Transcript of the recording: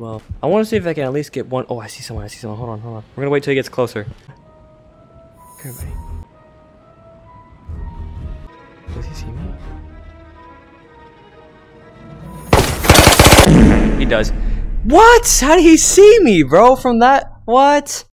well. I want to see if I can at least get one. Oh, I see someone. I see someone. Hold on, hold on. We're gonna wait till he gets closer. Come here. Does he see me? He does. What? How did he see me, bro? From that? What?